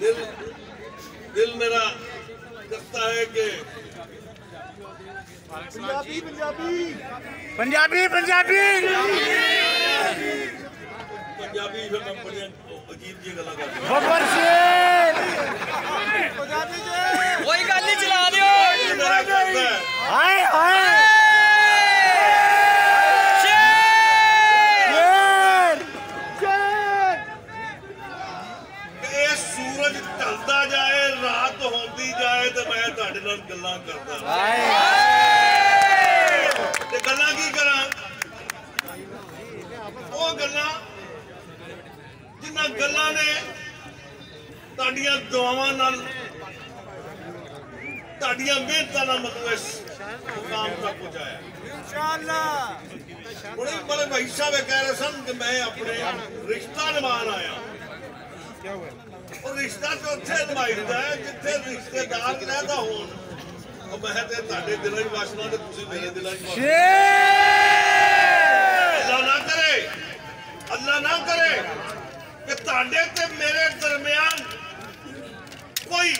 दिल दिल मेरा कहता है कि पंजाबी पंजाबी। पंजाबी पंजाबी। अजीब जी गला कर ਸੂਰਜ ਢਲਦਾ ਜਾਏ ਰਾਤ ਹੁੰਦੀ ਜਾਏ ਤੇ ਮੈਂ ਤੁਹਾਡੇ ਨਾਲ ਗੱਲਾਂ ਕਰਦਾ ਹਾਏ ਤੇ ਗੱਲਾਂ ਕੀ ਕਰਾਂ? ਉਹ ਗੱਲਾਂ ਜਿਨ੍ਹਾਂ ਗੱਲਾਂ ਨੇ ਤੁਹਾਡੀਆਂ ਦੁਆਵਾਂ ਨਾਲ ਤੁਹਾਡੀਆਂ ਮਿਹਨਤਾਂ ਨਾਲ ਮਤਲਬ ਇਸ ਮੁਕਾਮ ਤੱਕ ਪਹੁੰਚਾਇਆ। ਇਨਸ਼ਾਅੱਲਾ। ਬੜੇ ਬੜੇ ਭਾਈ ਸਾਹਿਬ ਕਹਿ ਰਹੇ ਸਨ ਕਿ ਮੈਂ ਆਪਣੇ ਰਿਸ਼ਤਾ ਨਿਭਾਉਣ ਆਇਆ। ਰਿਸ਼ਤਾ ਤੇ ਉੱਥੇ ਨਿਭਾਈਦਾ ਜਿੱਥੇ ਰਿਸ਼ਤੇਦਾਰ ਰਹਿਦਾ ਹੋਣ। ਉਹ ਮੈਂ ਤੇ ਤੁਹਾਡੇ ਦਿਲਾਂ 'ਚ ਵਸਣਾ ਤੇ ਤੁਸੀਂ ਮੇਰੇ ਦਿਲਾਂ ਸ਼ੇਰ! ਅੱਲਾ ਨਾ ਕਰੇ ਅੱਲਾ ਨਾ ਕਰੇ ਕਿ ਤੁਹਾਡੇ ਤੇ ਮੇਰੇ ਦਰਮਿਆਨ ਕੋਈ